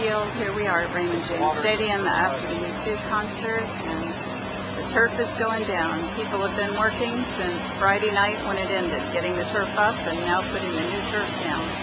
field. Here we are at Raymond James Stadium after the U2 concert, and the turf is going down. People have been working since Friday night when it ended, getting the turf up and now putting the new turf down.